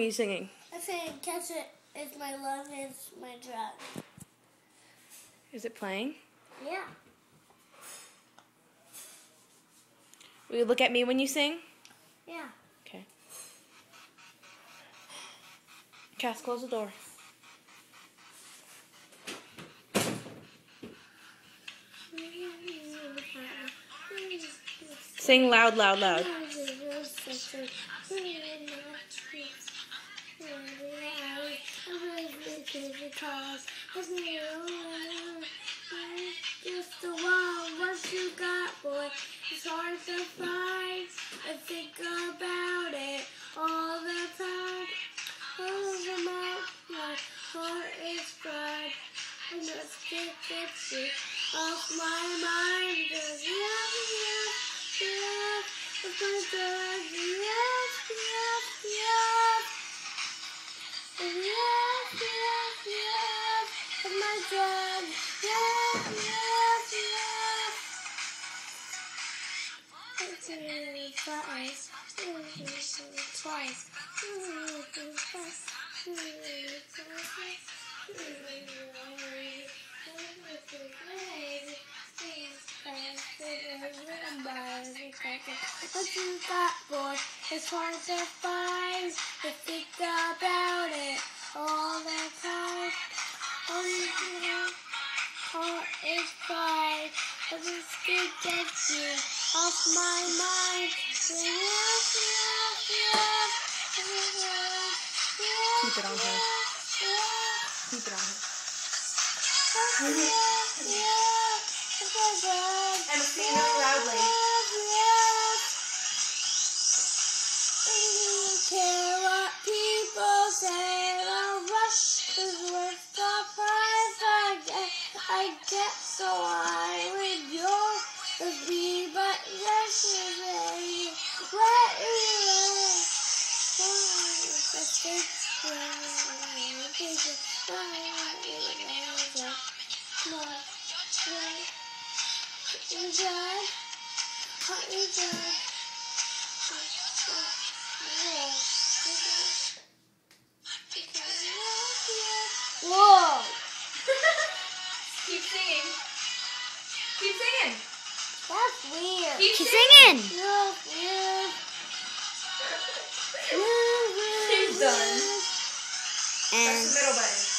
are you singing? I'm saying Kesha is my love is my drug. Is it playing? Yeah. Will you look at me when you sing? Yeah. Okay. Cass, close the door. Sing loud, loud, loud. Cause it's new, just the one, what you got, boy. It's hard to find. I think about it all the time. Them up, my heart is fried. I just can't get you off my mind. Twice, twice, hard to find. Think about is fine. I just can't you off my mind. Keep it on her. Keep it on her. So high with your with me, but yesterday, what is Whoa! Keep singing. Keep singing. That's weird. Keep She's singing. singing. Weird, weird. Weird, weird, She's done. weird. Press And the middle button.